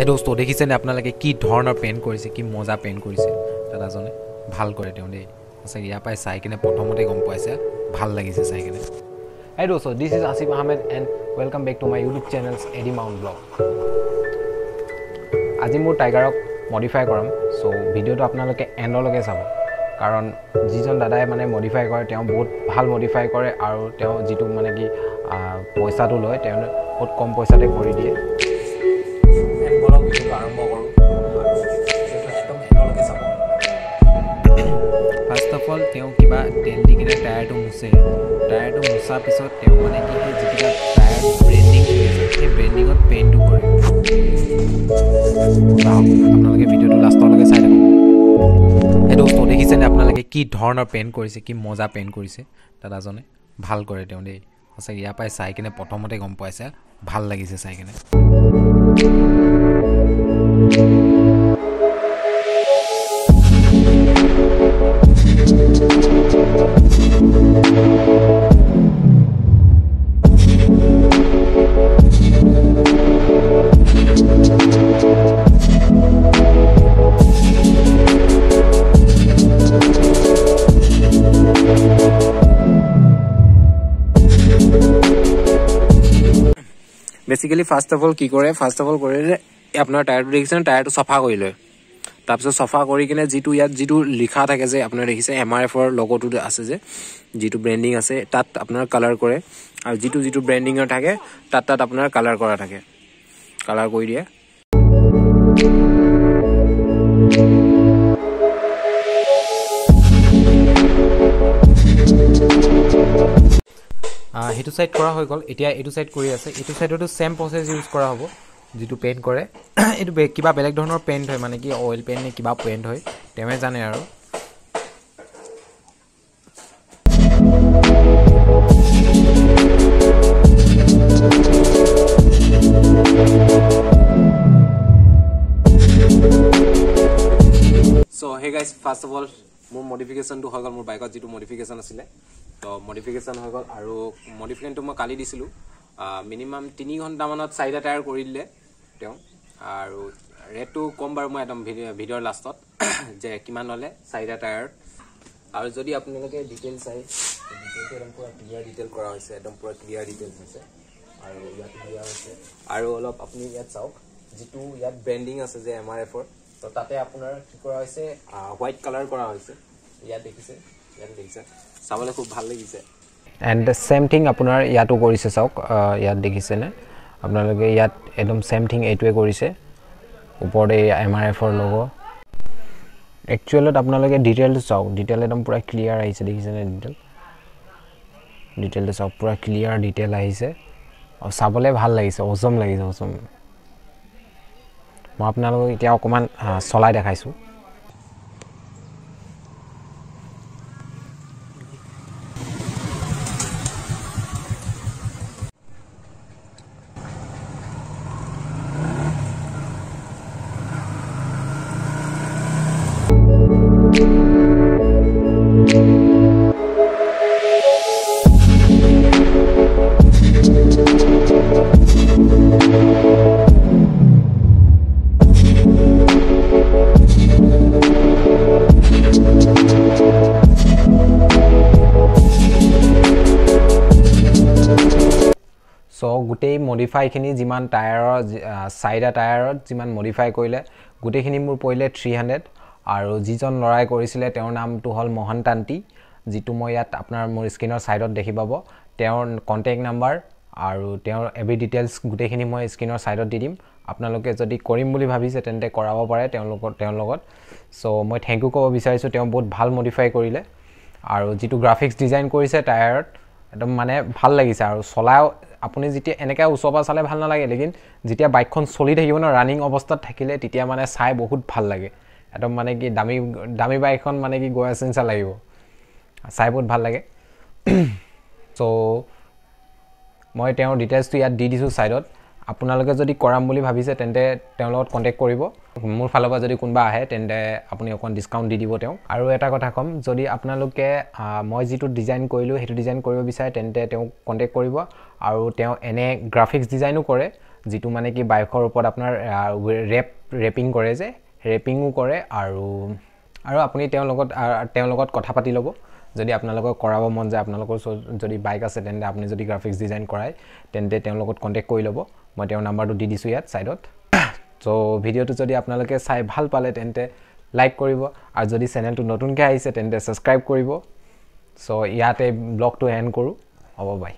এই দোস্ত দেখিছেনে আপোনালোকে কি ধৰণৰ পেইণ্ট কৰিছে কি মজা পেইণ্ট কৰিছে? দাদাজনে ভাল কৰে তেওঁ দেই। সঁচাকৈ ইয়াৰ পৰাই চাই কিনে প্ৰথমতে গম পাইছে। ভাল লাগিছে চাই কিনে। এই দোস্ত this is Asif Ahmed and welcome back to my YouTube channels AD mount blog আজি মোৰ টাইগাৰক মডিফাই কৰাম চ' ভিডিঅ'টো আপোনালোকে এণ্ডলৈকে চাব। কাৰণ যিজন দাদাই মানে মডিফাই কৰে তেওঁ বহুত ভাল মডিফাই কৰে আৰু তেওঁ যিটো মানে কি পইচাটো লয় তেওঁ বহুত কম পইচাতে কৰি দিয়ে। অল তেওঁ কিবা তেল দি কিনে টায়াৰটো মুচে। টায়াৰটো মোচাৰ পিছত তেওঁ মানে কি সেই যিকেইটা টায়াৰ ব্ৰেণ্ডিং কৰি আছে সেই ব্ৰেণ্ডিঙত পেইণ্টটো কৰে। আপোনালোকে ভিডিঅ'টো লাষ্টলৈকে চাই থাকক। সেই দোস্ত দেখিছেনে আপোনালোকে কি ধৰণৰ পেইণ্ট কৰিছে কি মজা পেইণ্ট কৰিছে? দাদাজনে ভাল কৰে তেওঁ দেই। সঁচাকৈ ইয়াৰ পৰাই চাই কিনে প্ৰথমতে গম পাইছে ভাল লাগিছে চাই কিনে। বেচিকেলি ফাৰ্ষ্ট অফ অল কি কৰে? ফাৰ্ষ্ট অফ অল যে আপোনাৰ টায়াৰটো দেখিছেনে? টায়াৰটো চফা কৰি লয়। তাৰপিছত চফা কৰি কিনে যিটো ইয়াত যিটো লিখা থাকে যে আপোনাৰ দেখিছে এম আৰ এফৰ লগতো আছে যে যিটো ব্ৰেণ্ডিং আছে তাত আপোনাৰ কালাৰ কৰে। আৰু যিটো যিটো ব্ৰেণ্ডিঙৰ থাকে তাত তাত আপোনাৰ কালাৰ কৰা থাকে। কালাৰ কৰি দিয়ে। সেইটো ছাইড কৰা হৈ গ'ল। এতিয়া এইটো ছাইড কৰি আছে। এইটো ছাইডতো ছেম প্ৰচেছ ইউজ কৰা হ'ব যিটো পেইণ্ট কৰে। এইটো কিবা বেলেগ ধৰণৰ পেইণ্ট হয় মানে কি অইল পেইণ্ট নে কিবা পেইণ্ট হয় তেওঁৱে জানে আৰু। চ' hey guys first of all মোৰ মডিফিকেশ্যনটো হৈ গ'ল মোৰ বাইকত যিটো মডিফিকেশ্যন আছিলে। তো মডিফিকেশ্যন হৈ গ'ল আৰু মডিফিকেশ্যনটো মই কালি দিছিলোঁ। মিনিমাম তিনি ঘণ্টামানত চাৰিটা টায়াৰ কৰি দিলে তেওঁ। আৰু ৰেটটো ক'ম বাৰু মই একদম ভিডিঅ'ৰ লাষ্টত যে কিমান ল'লে চাৰিটা টায়াৰ আৰু যদি আপোনালোকে ডিটেইল চাই ডিটেইলটো একদম পূৰা ক্লিয়াৰ ডিটেইল কৰা হৈছে একদম পূৰা ক্লিয়াৰ ডিটেইলছ হৈছে। আৰু ইয়াত দিয়া হৈছে। আৰু অলপ আপুনি ইয়াত চাওক যিটো ইয়াত ব্ৰেণ্ডিং আছে যে এম আৰ এফৰ তো তাতে আপোনাৰ কি কৰা হৈছে? হোৱাইট কালাৰ কৰা হৈছে। ইয়াত দেখিছে? ইয়াত দেখিছে। চাবলৈ খুব ভাল লাগিছে। এণ্ড ছেম থিং আপোনাৰ ইয়াতো কৰিছে চাওক ইয়াত দেখিছেনে? আপোনালোকে ইয়াত একদম ছেম থিং এইটোৱে কৰিছে। ওপৰতে এম আৰ এফৰ লগ একচুৱেলত আপোনালোকে ডিটেইলটো চাওক। ডিটেইল একদম পূৰা ক্লিয়াৰ আহিছে। দেখিছেনে ডিটেইল ডিটেইলটো চাওক পূৰা ক্লিয়াৰ ডিটেইল আহিছে। আৰু চাবলৈ ভাল লাগিছে। অজম লাগিছে অজম। মই আপোনালোকক এতিয়া অকণমান চলাই দেখাইছোঁ। চ' গোটেই মডিফাইখিনি যিমান টায়াৰৰ চাৰিটা টায়াৰত যিমান মডিফাই কৰিলে গোটেইখিনি মোৰ পৰিলে থ্ৰী হাণ্ড্ৰেড আৰু যিজন ল'ৰাই কৰিছিলে তেওঁৰ নামটো হ'ল মোহন তান্তি যিটো মই ইয়াত আপোনাৰ মোৰ স্ক্ৰীণৰ ছাইডত দেখি পাব। তেওঁৰ কণ্টেক্ট নাম্বাৰ আৰু তেওঁৰ এভৰি ডিটেইলছ গোটেইখিনি মই স্ক্ৰীণৰ ছাইডত দি দিম। আপোনালোকে যদি কৰিম বুলি ভাবিছে তেন্তে কৰাব পাৰে তেওঁলোকৰ তেওঁৰ লগত। চ' মই থেংক ইউ ক'ব বিচাৰিছোঁ তেওঁ বহুত ভাল মডিফাই কৰিলে। আৰু যিটো গ্ৰাফিক্স ডিজাইন কৰিছে টায়াৰত একদম মানে ভাল লাগিছে আৰু চলাও আপুনি যেতিয়া এনেকৈ ওচৰৰ পৰা চালে ভাল নালাগে লেকিন যেতিয়া বাইকখন চলি থাকিব ন ৰানিং অৱস্থাত থাকিলে তেতিয়া মানে চাই বহুত ভাল লাগে। একদম মানে কি দামী দামী বাইকখন মানে কি গৈ আছে নিচিনা লাগিব। চাই বহুত ভাল লাগে। চ' মই তেওঁৰ ডিটেইলছটো ইয়াত দি দিছোঁ ছাইডত আপোনালোকে যদি কৰাম বুলি ভাবিছে তেন্তে তেওঁৰ লগত কণ্টেক্ট কৰিব। মোৰ ফালৰ পৰা যদি কোনোবা আহে তেন্তে আপুনি অকণ ডিছকাউণ্ট দি দিব তেওঁক। আৰু এটা কথা ক'ম যদি আপোনালোকে মই যিটো ডিজাইন কৰিলোঁ সেইটো ডিজাইন কৰিব বিচাৰে তেন্তে তেওঁক কণ্টেক্ট কৰিব। আৰু তেওঁ এনে গ্ৰাফিক্স ডিজাইনো কৰে যিটো মানে কি বাইকৰ ওপৰত আপোনাৰ ৰেপ ৰেপিং কৰে যে ৰেপিঙো কৰে। আৰু আৰু আপুনি তেওঁৰ লগত তেওঁৰ লগত কথা পাতি ল'ব। যদি আপোনালোকক কৰাব মন যায় আপোনালোকৰ যদি বাইক আছে তেন্তে আপুনি যদি গ্ৰাফিক্স ডিজাইন কৰায় তেন্তে তেওঁৰ লগত কণ্টেক্ট কৰি ল'ব। মই তেওঁৰ নাম্বাৰটো দি দিছোঁ ইয়াত ছাইডত। চ' ভিডিঅ'টো যদি আপোনালোকে চাই ভাল পালে তেন্তে লাইক কৰিব আৰু যদি চেনেলটো নতুনকৈ আহিছে তেন্তে ছাবস্ক্ৰাইব কৰিব। চ' ইয়াতে ব্লগটো এণ্ড কৰোঁ। হ'ব বাই।